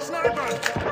Sniper!